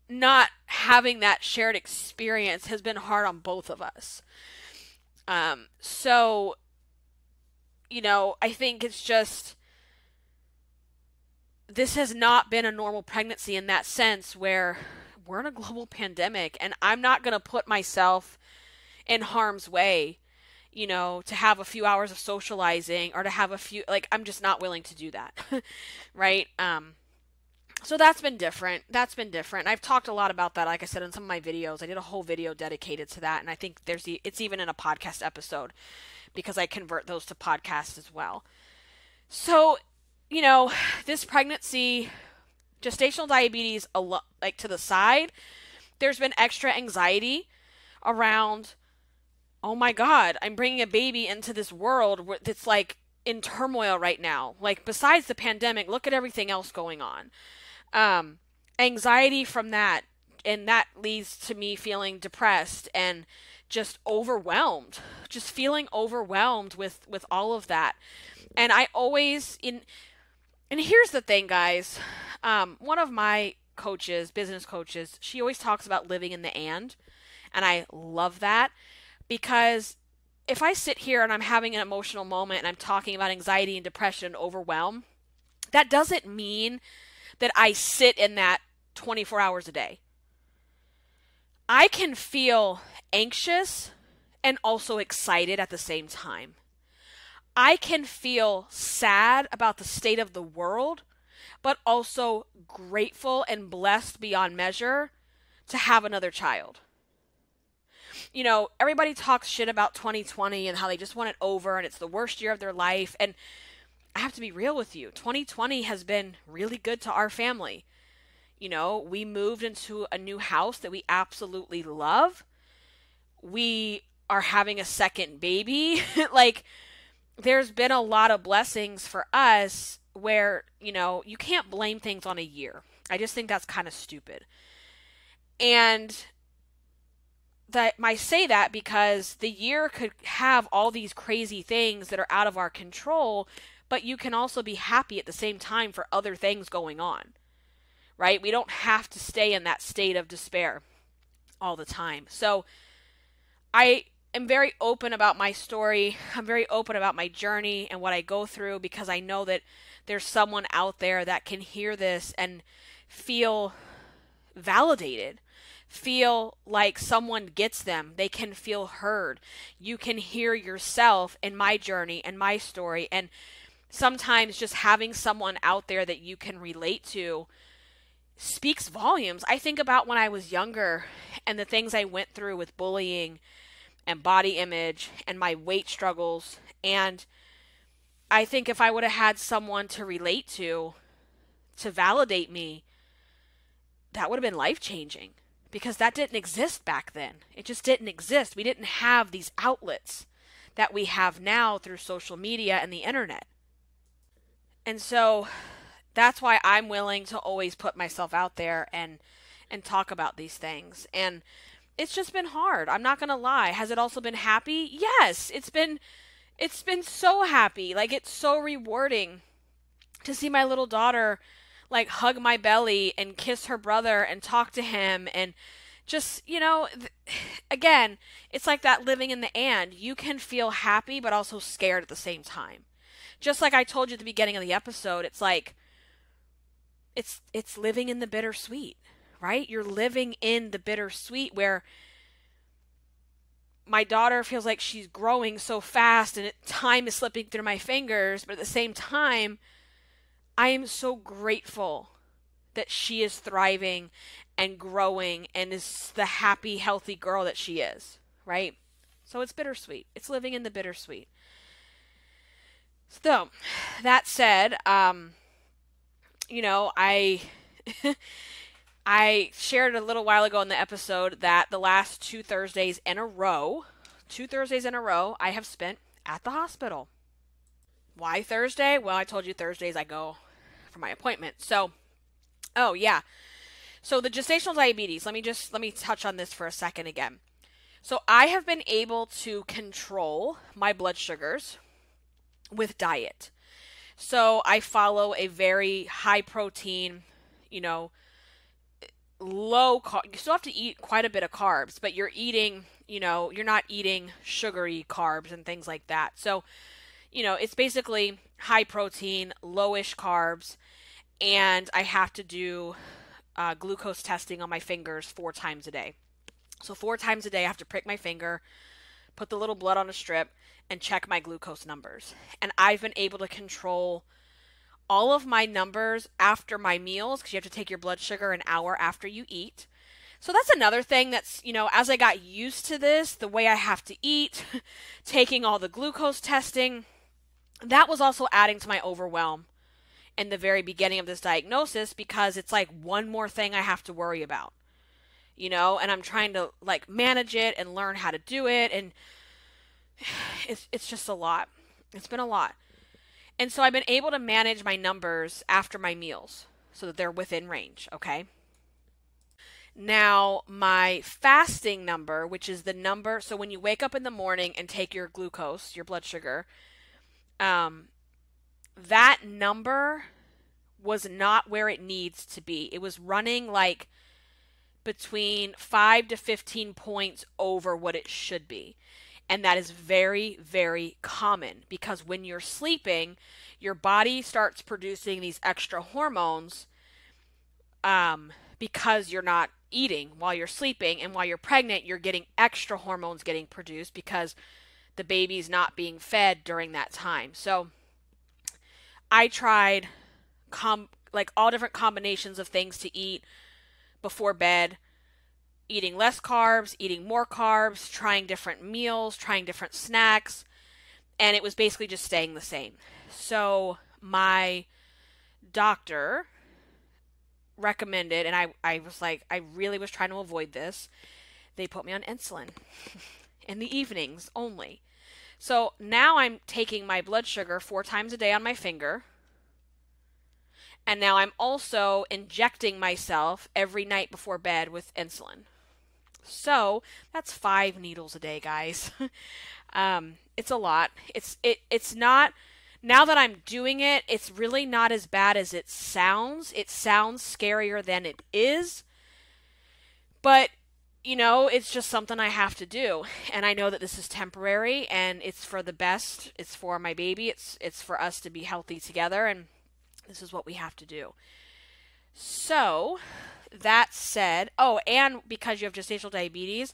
not having that shared experience has been hard on both of us. Um, so, you know, I think it's just this has not been a normal pregnancy in that sense where we're in a global pandemic and I'm not going to put myself in harm's way, you know, to have a few hours of socializing or to have a few like I'm just not willing to do that. right? Um so that's been different. That's been different. I've talked a lot about that, like I said in some of my videos. I did a whole video dedicated to that, and I think there's the it's even in a podcast episode because I convert those to podcasts as well. So, you know, this pregnancy, gestational diabetes, like to the side, there's been extra anxiety around. Oh my God, I'm bringing a baby into this world that's like in turmoil right now. Like, besides the pandemic, look at everything else going on um, anxiety from that, and that leads to me feeling depressed and just overwhelmed, just feeling overwhelmed with with all of that. And I always in and here's the thing, guys. Um, one of my coaches, business coaches, she always talks about living in the and. And I love that because if I sit here and I'm having an emotional moment and I'm talking about anxiety and depression and overwhelm, that doesn't mean that I sit in that 24 hours a day. I can feel anxious and also excited at the same time. I can feel sad about the state of the world, but also grateful and blessed beyond measure to have another child. You know, everybody talks shit about 2020 and how they just want it over and it's the worst year of their life. And I have to be real with you. 2020 has been really good to our family. You know, we moved into a new house that we absolutely love. We are having a second baby. like, there's been a lot of blessings for us where, you know, you can't blame things on a year. I just think that's kind of stupid. And that I say that because the year could have all these crazy things that are out of our control but you can also be happy at the same time for other things going on. Right? We don't have to stay in that state of despair all the time. So I am very open about my story. I'm very open about my journey and what I go through because I know that there's someone out there that can hear this and feel validated, feel like someone gets them. They can feel heard. You can hear yourself in my journey and my story. And sometimes just having someone out there that you can relate to speaks volumes. I think about when I was younger and the things I went through with bullying and body image and my weight struggles. And I think if I would have had someone to relate to, to validate me, that would have been life changing because that didn't exist back then. It just didn't exist. We didn't have these outlets that we have now through social media and the internet. And so that's why I'm willing to always put myself out there and and talk about these things. And it's just been hard. I'm not going to lie. Has it also been happy? Yes. It's been it's been so happy. Like it's so rewarding to see my little daughter like hug my belly and kiss her brother and talk to him and just, you know, th- again, it's like that living in the and. You can feel happy but also scared at the same time. Just like I told you at the beginning of the episode, it's like it's it's living in the bittersweet, right? You're living in the bittersweet where my daughter feels like she's growing so fast and time is slipping through my fingers, but at the same time, I am so grateful that she is thriving and growing and is the happy, healthy girl that she is, right? So it's bittersweet. It's living in the bittersweet. So, that said, um, you know, I I shared a little while ago in the episode that the last two Thursdays in a row, two Thursdays in a row, I have spent at the hospital. Why Thursday? Well, I told you Thursdays I go for my appointment. So, oh yeah. So the gestational diabetes, let me just let me touch on this for a second again. So I have been able to control my blood sugars with diet. So I follow a very high protein, you know, low. You still have to eat quite a bit of carbs, but you're eating, you know, you're not eating sugary carbs and things like that. So, you know, it's basically high protein, lowish carbs, and I have to do uh, glucose testing on my fingers four times a day. So, four times a day, I have to prick my finger, put the little blood on a strip, and check my glucose numbers. And I've been able to control all of my numbers after my meals because you have to take your blood sugar an hour after you eat. So that's another thing that's, you know, as I got used to this, the way I have to eat, taking all the glucose testing, that was also adding to my overwhelm in the very beginning of this diagnosis because it's like one more thing I have to worry about. You know, and I'm trying to like manage it and learn how to do it and it's it's just a lot. It's been a lot. And so I've been able to manage my numbers after my meals so that they're within range, okay? Now, my fasting number, which is the number, so when you wake up in the morning and take your glucose, your blood sugar, um, that number was not where it needs to be. It was running like between 5 to 15 points over what it should be. And that is very, very common because when you're sleeping, your body starts producing these extra hormones um, because you're not eating while you're sleeping. And while you're pregnant, you're getting extra hormones getting produced because the baby's not being fed during that time. So I tried com- like all different combinations of things to eat before bed eating less carbs, eating more carbs, trying different meals, trying different snacks, and it was basically just staying the same. So my doctor recommended, and I, I was like, I really was trying to avoid this. They put me on insulin in the evenings only. So now I'm taking my blood sugar four times a day on my finger. And now I'm also injecting myself every night before bed with insulin. So that's five needles a day, guys. um, it's a lot. It's it it's not now that I'm doing it, it's really not as bad as it sounds. It sounds scarier than it is. But you know, it's just something I have to do. And I know that this is temporary and it's for the best. It's for my baby. It's it's for us to be healthy together and this is what we have to do. So, that said, oh, and because you have gestational diabetes,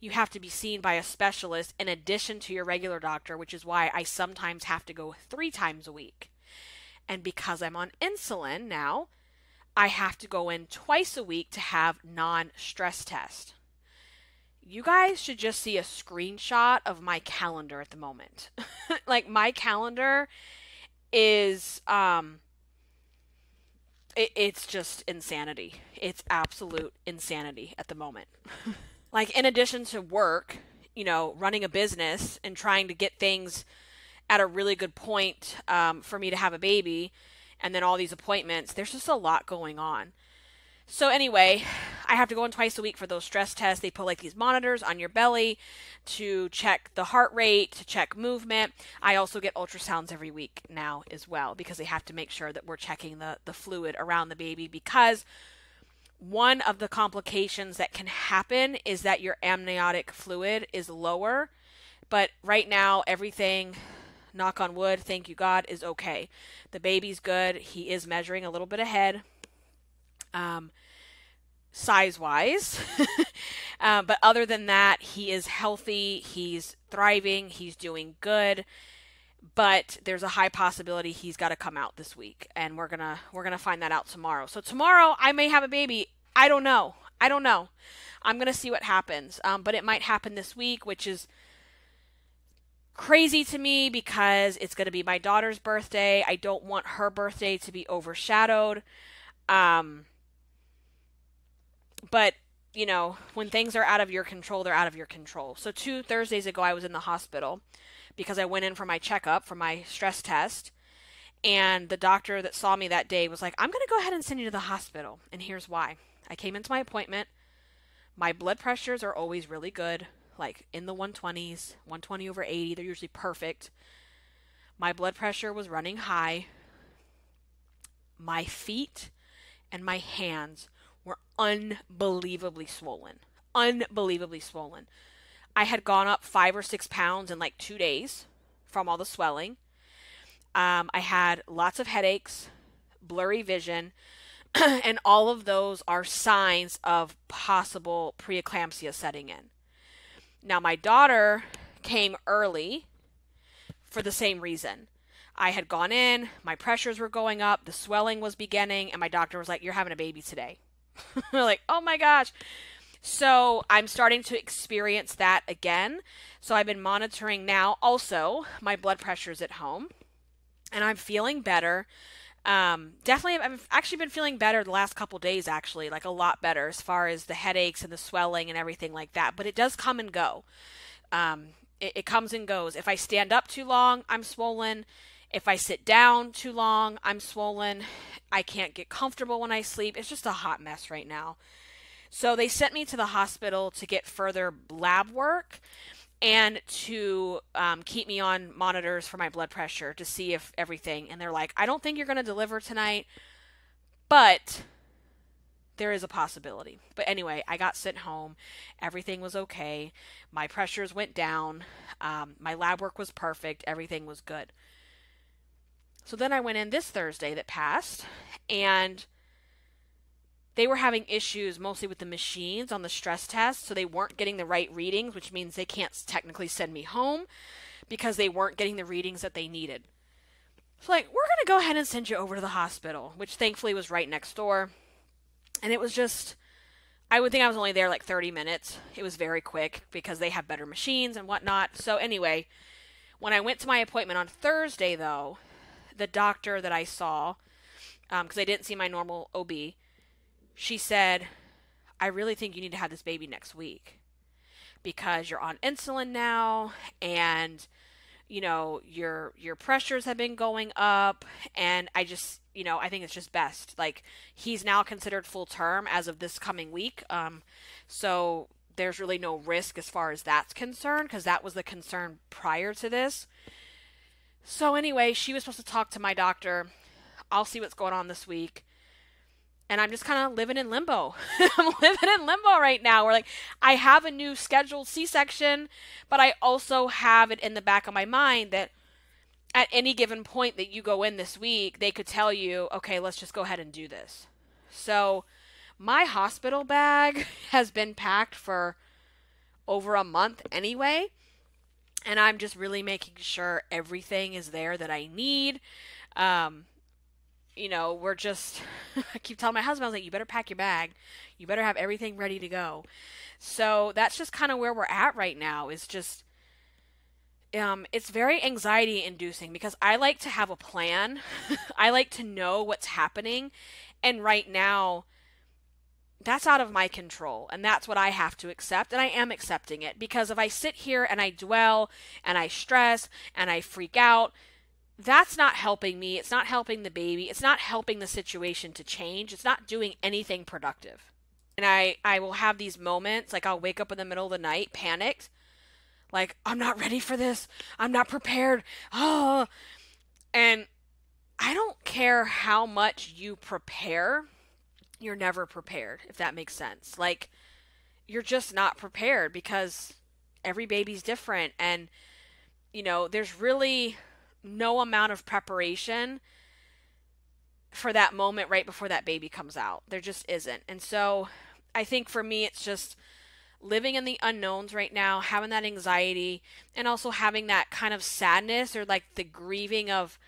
you have to be seen by a specialist in addition to your regular doctor, which is why I sometimes have to go 3 times a week. And because I'm on insulin now, I have to go in twice a week to have non-stress test you guys should just see a screenshot of my calendar at the moment. like my calendar is um it, it's just insanity. It's absolute insanity at the moment. like in addition to work, you know, running a business and trying to get things at a really good point um, for me to have a baby and then all these appointments, there's just a lot going on. So anyway, I have to go in twice a week for those stress tests. They put like these monitors on your belly to check the heart rate, to check movement. I also get ultrasounds every week now as well because they have to make sure that we're checking the, the fluid around the baby because one of the complications that can happen is that your amniotic fluid is lower. But right now, everything, knock on wood, thank you God, is okay. The baby's good. He is measuring a little bit ahead um, size wise. uh, but other than that, he is healthy, he's thriving, he's doing good. But there's a high possibility he's got to come out this week, and we're gonna we're gonna find that out tomorrow. So tomorrow I may have a baby. I don't know. I don't know. I'm gonna see what happens. Um, but it might happen this week, which is crazy to me because it's going to be my daughter's birthday. I don't want her birthday to be overshadowed. Um, but you know, when things are out of your control, they're out of your control. So two Thursdays ago, I was in the hospital because I went in for my checkup for my stress test. And the doctor that saw me that day was like, I'm going to go ahead and send you to the hospital. And here's why. I came into my appointment. My blood pressures are always really good, like in the 120s, 120 over 80. They're usually perfect. My blood pressure was running high. My feet and my hands were unbelievably swollen. Unbelievably swollen. I had gone up five or six pounds in like two days from all the swelling. Um, I had lots of headaches, blurry vision, and all of those are signs of possible preeclampsia setting in. Now, my daughter came early for the same reason. I had gone in, my pressures were going up, the swelling was beginning, and my doctor was like, You're having a baby today. like, oh my gosh. So I'm starting to experience that again. So I've been monitoring now also my blood pressures at home, and I'm feeling better. Um, definitely, I've actually been feeling better the last couple days, actually, like a lot better as far as the headaches and the swelling and everything like that. But it does come and go. Um, it, it comes and goes. If I stand up too long, I'm swollen. If I sit down too long, I'm swollen. I can't get comfortable when I sleep. It's just a hot mess right now. So they sent me to the hospital to get further lab work and to um, keep me on monitors for my blood pressure to see if everything. And they're like, I don't think you're going to deliver tonight, but there is a possibility. But anyway, I got sent home. Everything was okay. My pressures went down. Um, my lab work was perfect. Everything was good. So then I went in this Thursday that passed, and they were having issues mostly with the machines on the stress test, so they weren't getting the right readings, which means they can't technically send me home because they weren't getting the readings that they needed. So, like, we're going to go ahead and send you over to the hospital, which thankfully was right next door. And it was just, I would think I was only there like 30 minutes. It was very quick because they have better machines and whatnot. So, anyway, when I went to my appointment on Thursday, though, the doctor that I saw, because um, I didn't see my normal OB, she said, I really think you need to have this baby next week because you're on insulin now and you know your your pressures have been going up and I just you know I think it's just best. Like he's now considered full term as of this coming week um so there's really no risk as far as that's concerned because that was the concern prior to this so, anyway, she was supposed to talk to my doctor. I'll see what's going on this week. and I'm just kind of living in limbo. I'm living in limbo right now. Where like I have a new scheduled C-section, but I also have it in the back of my mind that at any given point that you go in this week, they could tell you, okay, let's just go ahead and do this. So my hospital bag has been packed for over a month anyway. And I'm just really making sure everything is there that I need. Um, you know, we're just, I keep telling my husband, I was like, you better pack your bag. You better have everything ready to go. So that's just kind of where we're at right now, is just, um, it's very anxiety inducing because I like to have a plan. I like to know what's happening. And right now, that's out of my control. And that's what I have to accept. And I am accepting it because if I sit here and I dwell and I stress and I freak out, that's not helping me. It's not helping the baby. It's not helping the situation to change. It's not doing anything productive. And I, I will have these moments like I'll wake up in the middle of the night panicked like, I'm not ready for this. I'm not prepared. Oh. And I don't care how much you prepare, you're never prepared, if that makes sense. Like, you're just not prepared because every baby's different. And, you know, there's really no amount of preparation for that moment right before that baby comes out. There just isn't. And so I think for me, it's just living in the unknowns right now, having that anxiety, and also having that kind of sadness or like the grieving of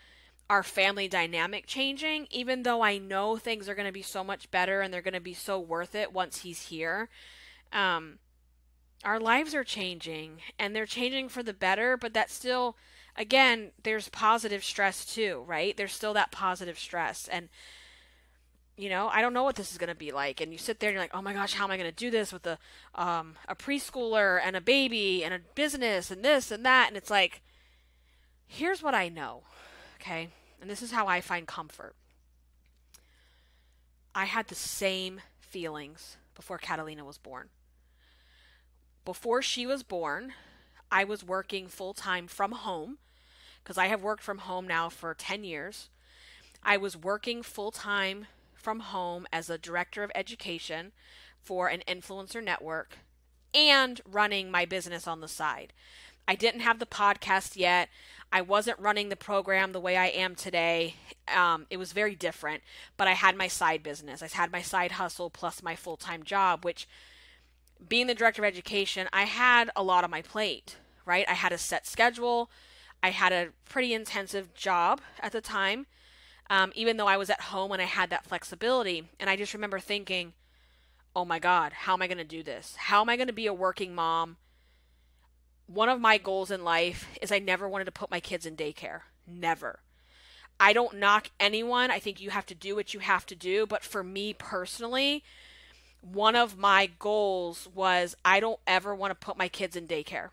our family dynamic changing, even though I know things are going to be so much better and they're going to be so worth it once he's here. Um, our lives are changing and they're changing for the better, but that's still, again, there's positive stress too, right? There's still that positive stress. And you know i don't know what this is going to be like and you sit there and you're like oh my gosh how am i going to do this with a um, a preschooler and a baby and a business and this and that and it's like here's what i know okay and this is how i find comfort i had the same feelings before catalina was born before she was born i was working full-time from home because i have worked from home now for 10 years i was working full-time from home as a director of education for an influencer network and running my business on the side. I didn't have the podcast yet. I wasn't running the program the way I am today. Um, it was very different, but I had my side business. I had my side hustle plus my full time job, which, being the director of education, I had a lot on my plate, right? I had a set schedule. I had a pretty intensive job at the time um, even though I was at home and I had that flexibility. And I just remember thinking, oh my God, how am I going to do this? How am I going to be a working mom? One of my goals in life is I never wanted to put my kids in daycare. Never. I don't knock anyone. I think you have to do what you have to do. But for me personally, one of my goals was I don't ever want to put my kids in daycare.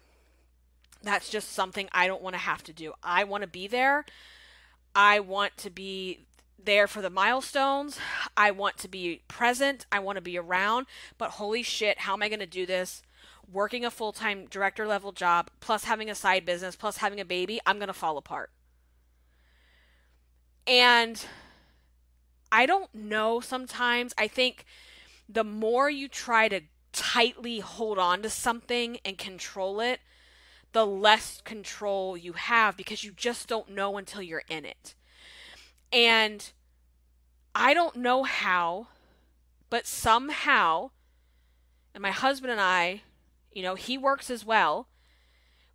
That's just something I don't want to have to do. I want to be there. I want to be there for the milestones. I want to be present. I want to be around. But holy shit, how am I going to do this? Working a full time director level job, plus having a side business, plus having a baby, I'm going to fall apart. And I don't know sometimes. I think the more you try to tightly hold on to something and control it, the less control you have because you just don't know until you're in it. And I don't know how, but somehow, and my husband and I, you know, he works as well,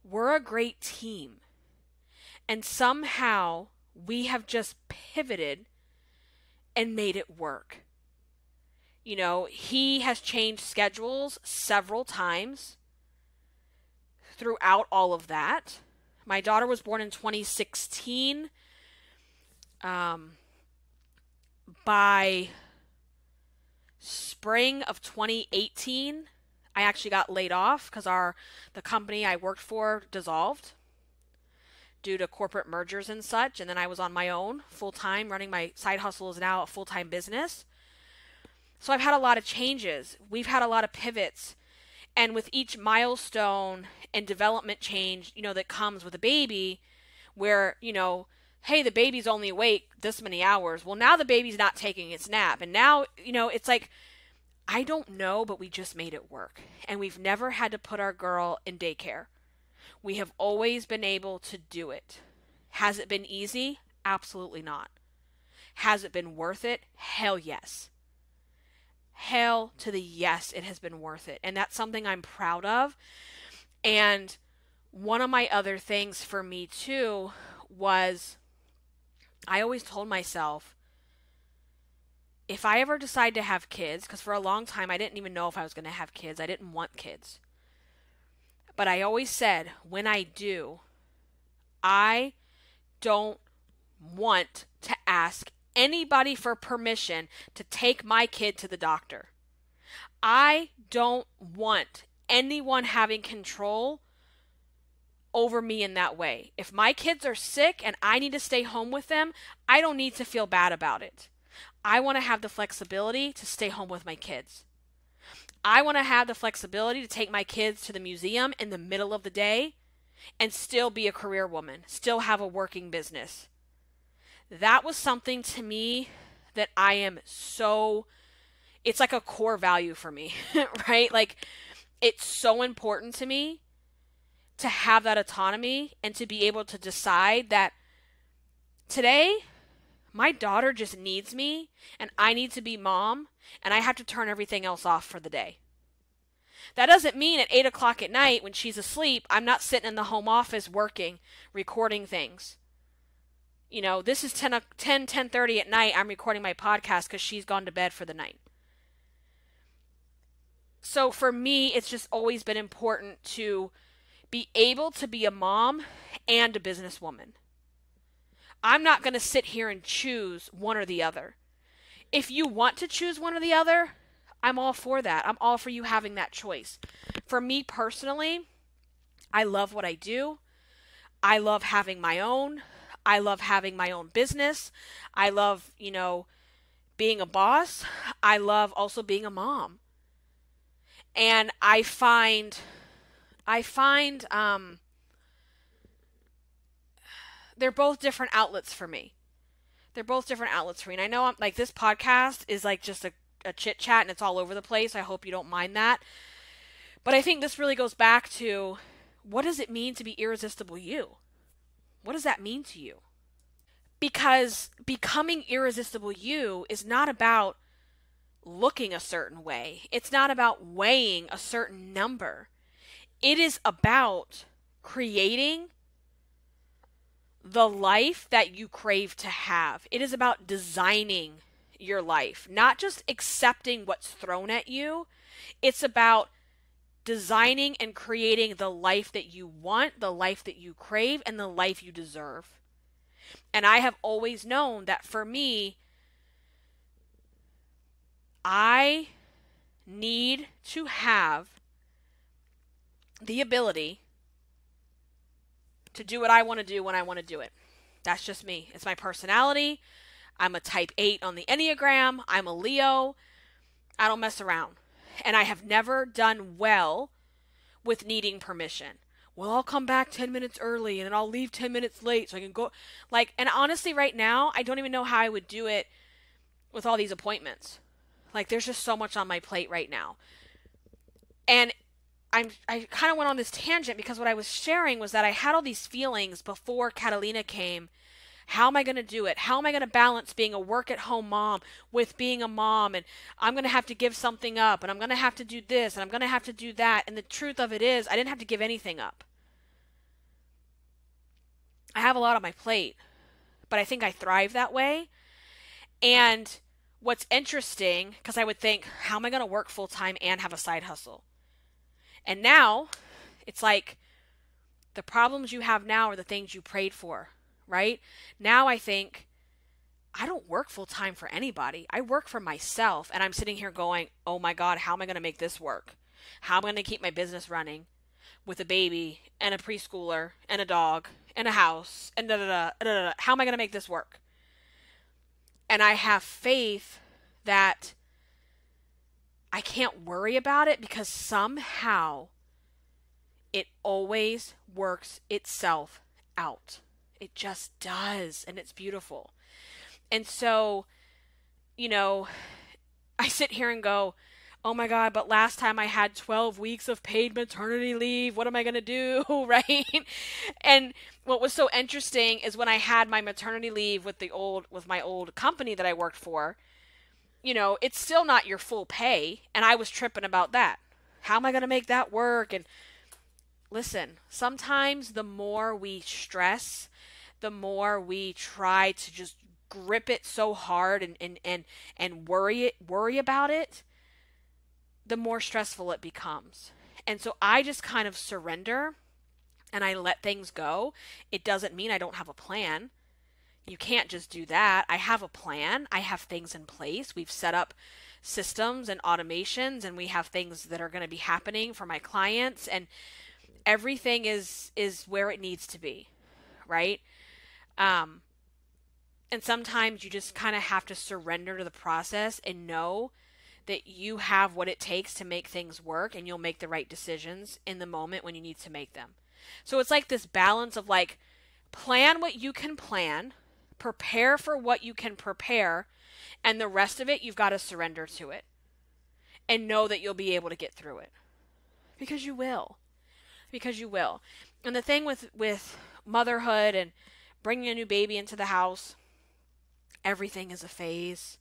we're a great team. And somehow we have just pivoted and made it work. You know, he has changed schedules several times throughout all of that. My daughter was born in 2016. Um, by spring of 2018, I actually got laid off because our the company I worked for dissolved due to corporate mergers and such. And then I was on my own full time, running my side hustle is now a full time business. So I've had a lot of changes. We've had a lot of pivots. And with each milestone and development change, you know, that comes with a baby, where, you know, hey, the baby's only awake this many hours. Well, now the baby's not taking its nap. And now, you know, it's like, I don't know, but we just made it work. And we've never had to put our girl in daycare. We have always been able to do it. Has it been easy? Absolutely not. Has it been worth it? Hell yes. Hell to the yes, it has been worth it. And that's something I'm proud of. And one of my other things for me too was I always told myself if I ever decide to have kids, because for a long time I didn't even know if I was going to have kids, I didn't want kids. But I always said, when I do, I don't want to ask anybody for permission to take my kid to the doctor. I don't want anyone having control over me in that way. If my kids are sick and I need to stay home with them, I don't need to feel bad about it. I want to have the flexibility to stay home with my kids. I want to have the flexibility to take my kids to the museum in the middle of the day and still be a career woman, still have a working business. That was something to me that I am so it's like a core value for me, right? Like it's so important to me to have that autonomy and to be able to decide that today my daughter just needs me and I need to be mom and I have to turn everything else off for the day. That doesn't mean at 8 o'clock at night when she's asleep, I'm not sitting in the home office working, recording things. You know, this is 10, 10 10.30 at night. I'm recording my podcast because she's gone to bed for the night. So for me, it's just always been important to be able to be a mom and a businesswoman. I'm not going to sit here and choose one or the other. If you want to choose one or the other, I'm all for that. I'm all for you having that choice. For me personally, I love what I do. I love having my own. I love having my own business. I love, you know, being a boss. I love also being a mom. And I find I find um, they're both different outlets for me. They're both different outlets for me. And I know I'm like this podcast is like just a, a chit chat and it's all over the place. I hope you don't mind that. But I think this really goes back to what does it mean to be irresistible you? What does that mean to you? Because becoming irresistible you is not about looking a certain way. It's not about weighing a certain number. It is about creating the life that you crave to have. It is about designing your life, not just accepting what's thrown at you. It's about designing and creating the life that you want, the life that you crave, and the life you deserve. And I have always known that for me, I need to have the ability to do what I want to do when I want to do it. That's just me. It's my personality. I'm a type 8 on the Enneagram. I'm a Leo. I don't mess around. And I have never done well with needing permission. Well, I'll come back 10 minutes early and then I'll leave 10 minutes late so I can go. Like, and honestly, right now, I don't even know how I would do it with all these appointments. Like, there's just so much on my plate right now. And I'm I kind of went on this tangent because what I was sharing was that I had all these feelings before Catalina came. How am I going to do it? How am I going to balance being a work at home mom with being a mom? And I'm going to have to give something up, and I'm going to have to do this, and I'm going to have to do that. And the truth of it is, I didn't have to give anything up. I have a lot on my plate, but I think I thrive that way. And what's interesting, because I would think, how am I going to work full time and have a side hustle? And now it's like the problems you have now are the things you prayed for, right? Now I think I don't work full time for anybody. I work for myself and I'm sitting here going, "Oh my god, how am I going to make this work? How am I going to keep my business running with a baby and a preschooler and a dog and a house and da da da da da. How am I going to make this work?" And I have faith that I can't worry about it because somehow it always works itself out. It just does. And it's beautiful. And so, you know, I sit here and go, oh my God, but last time I had 12 weeks of paid maternity leave. What am I going to do? right. And what was so interesting is when I had my maternity leave with the old, with my old company that I worked for, you know, it's still not your full pay. And I was tripping about that. How am I going to make that work? And listen, sometimes the more we stress, the more we try to just grip it so hard and, and, and, and worry it, worry about it the more stressful it becomes. And so I just kind of surrender and I let things go. It doesn't mean I don't have a plan. You can't just do that. I have a plan. I have things in place. We've set up systems and automations and we have things that are going to be happening for my clients and everything is is where it needs to be. Right? Um and sometimes you just kind of have to surrender to the process and know that you have what it takes to make things work and you'll make the right decisions in the moment when you need to make them. So it's like this balance of like plan what you can plan, prepare for what you can prepare, and the rest of it you've got to surrender to it. And know that you'll be able to get through it. Because you will. Because you will. And the thing with with motherhood and bringing a new baby into the house, everything is a phase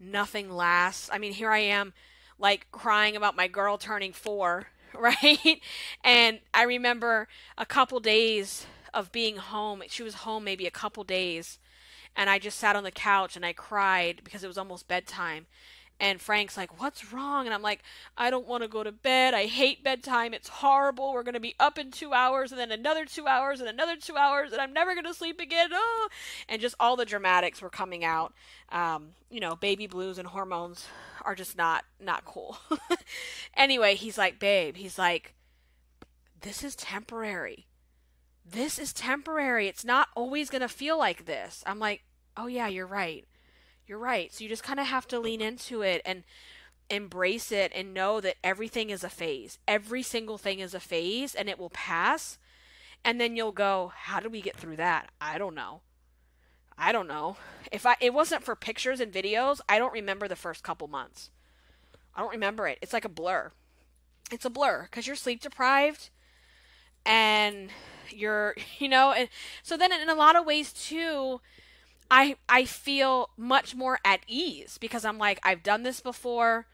nothing lasts. I mean, here I am like crying about my girl turning 4, right? and I remember a couple days of being home. She was home maybe a couple days and I just sat on the couch and I cried because it was almost bedtime. And Frank's like, What's wrong? And I'm like, I don't want to go to bed. I hate bedtime. It's horrible. We're going to be up in two hours and then another two hours and another two hours and I'm never going to sleep again. Oh! And just all the dramatics were coming out. Um, you know, baby blues and hormones are just not, not cool. anyway, he's like, Babe, he's like, This is temporary. This is temporary. It's not always going to feel like this. I'm like, Oh, yeah, you're right. You're right. So you just kind of have to lean into it and embrace it and know that everything is a phase. Every single thing is a phase and it will pass. And then you'll go, how did we get through that? I don't know. I don't know. If I it wasn't for pictures and videos, I don't remember the first couple months. I don't remember it. It's like a blur. It's a blur cuz you're sleep deprived and you're, you know, and so then in a lot of ways too, I I feel much more at ease because I'm like I've done this before.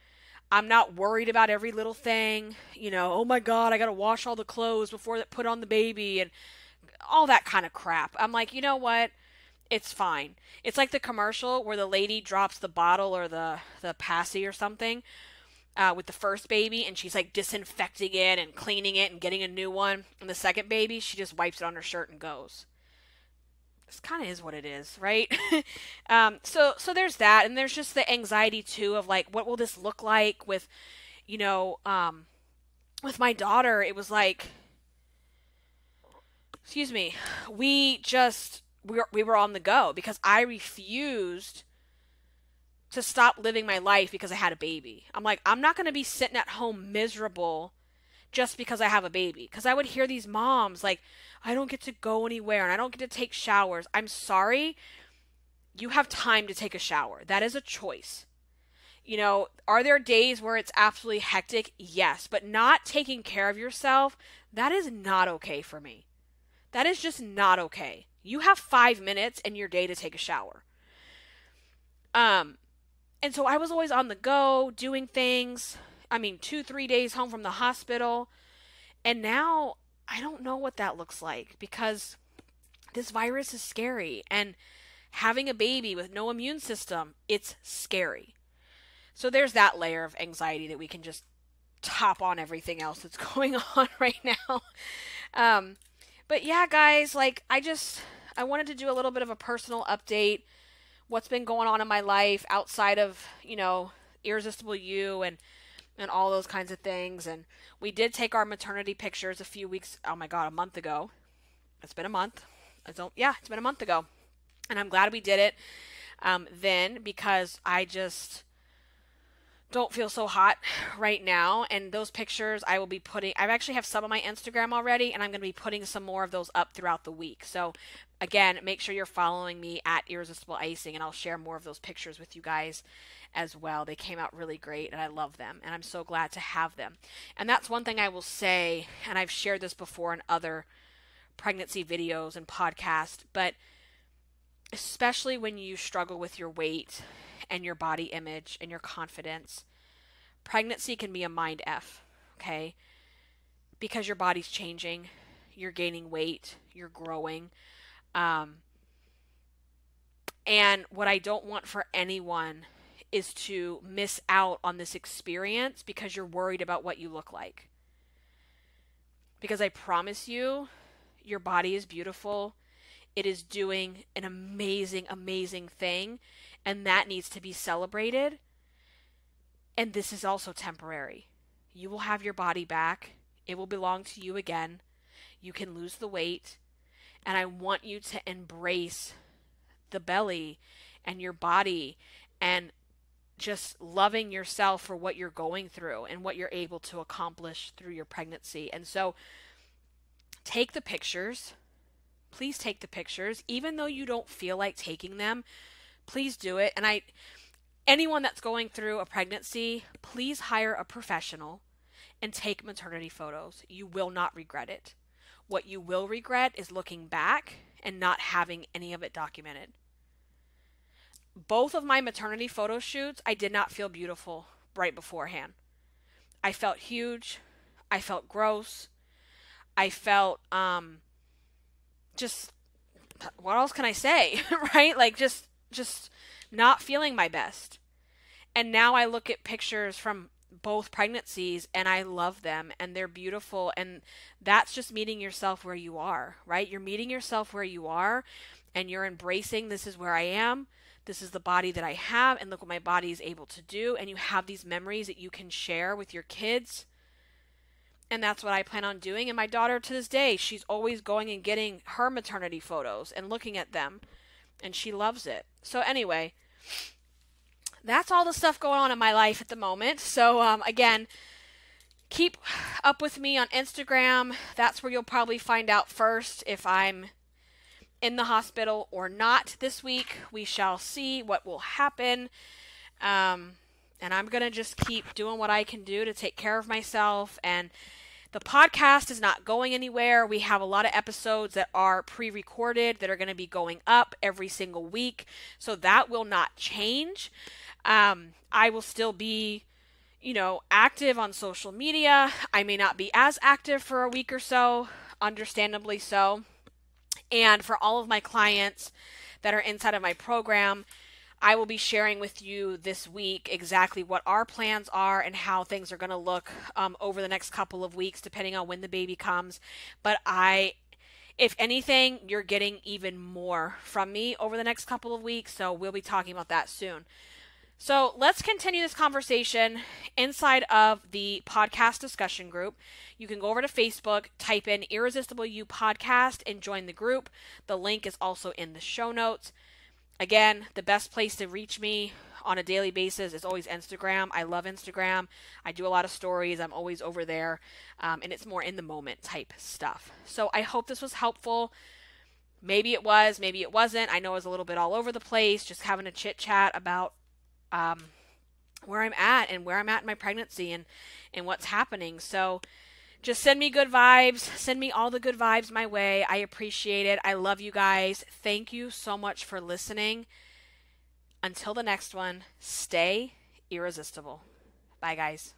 I'm not worried about every little thing. You know, oh my god, I got to wash all the clothes before that put on the baby and all that kind of crap. I'm like, you know what? It's fine. It's like the commercial where the lady drops the bottle or the the passy or something uh, with the first baby, and she's like disinfecting it and cleaning it and getting a new one. And the second baby, she just wipes it on her shirt and goes this kind of is what it is, right? um, so so there's that, and there's just the anxiety too of like, what will this look like with, you know, um, with my daughter? It was like, excuse me, we just we were, we were on the go because I refused to stop living my life because I had a baby. I'm like, I'm not going to be sitting at home miserable just because I have a baby. Because I would hear these moms like, I don't get to go anywhere and I don't get to take showers. I'm sorry. You have time to take a shower. That is a choice. You know, are there days where it's absolutely hectic? Yes, but not taking care of yourself, that is not okay for me. That is just not okay. You have 5 minutes in your day to take a shower. Um and so I was always on the go, doing things. I mean, 2-3 days home from the hospital. And now I don't know what that looks like because this virus is scary and having a baby with no immune system, it's scary. So there's that layer of anxiety that we can just top on everything else that's going on right now. Um, but yeah, guys, like I just I wanted to do a little bit of a personal update what's been going on in my life outside of, you know, irresistible you and and all those kinds of things. And we did take our maternity pictures a few weeks, oh my God, a month ago. It's been a month. I don't, yeah, it's been a month ago. And I'm glad we did it um, then because I just, don't feel so hot right now and those pictures I will be putting I actually have some on my Instagram already and I'm going to be putting some more of those up throughout the week. So again, make sure you're following me at Irresistible Icing and I'll share more of those pictures with you guys as well. They came out really great and I love them and I'm so glad to have them. And that's one thing I will say and I've shared this before in other pregnancy videos and podcasts, but especially when you struggle with your weight and your body image and your confidence, pregnancy can be a mind F, okay? Because your body's changing, you're gaining weight, you're growing. Um, and what I don't want for anyone is to miss out on this experience because you're worried about what you look like. Because I promise you, your body is beautiful. It is doing an amazing, amazing thing, and that needs to be celebrated. And this is also temporary. You will have your body back, it will belong to you again. You can lose the weight, and I want you to embrace the belly and your body and just loving yourself for what you're going through and what you're able to accomplish through your pregnancy. And so, take the pictures. Please take the pictures. Even though you don't feel like taking them, please do it. And I anyone that's going through a pregnancy, please hire a professional and take maternity photos. You will not regret it. What you will regret is looking back and not having any of it documented. Both of my maternity photo shoots, I did not feel beautiful right beforehand. I felt huge. I felt gross. I felt um just what else can I say, right? Like just just not feeling my best. And now I look at pictures from both pregnancies and I love them and they're beautiful and that's just meeting yourself where you are, right? You're meeting yourself where you are and you're embracing this is where I am. This is the body that I have and look what my body is able to do and you have these memories that you can share with your kids and that's what I plan on doing. And my daughter, to this day, she's always going and getting her maternity photos and looking at them, and she loves it. So, anyway, that's all the stuff going on in my life at the moment. So, um, again, keep up with me on Instagram. That's where you'll probably find out first if I'm in the hospital or not this week. We shall see what will happen. Um, and I'm going to just keep doing what I can do to take care of myself. And the podcast is not going anywhere. We have a lot of episodes that are pre recorded that are going to be going up every single week. So that will not change. Um, I will still be, you know, active on social media. I may not be as active for a week or so, understandably so. And for all of my clients that are inside of my program, I will be sharing with you this week exactly what our plans are and how things are going to look um, over the next couple of weeks, depending on when the baby comes. But I, if anything, you're getting even more from me over the next couple of weeks. So we'll be talking about that soon. So let's continue this conversation inside of the podcast discussion group. You can go over to Facebook, type in Irresistible You Podcast, and join the group. The link is also in the show notes. Again, the best place to reach me on a daily basis is always Instagram. I love Instagram. I do a lot of stories. I'm always over there. Um, and it's more in the moment type stuff. So I hope this was helpful. Maybe it was, maybe it wasn't. I know it was a little bit all over the place, just having a chit chat about um, where I'm at and where I'm at in my pregnancy and, and what's happening. So, just send me good vibes. Send me all the good vibes my way. I appreciate it. I love you guys. Thank you so much for listening. Until the next one, stay irresistible. Bye, guys.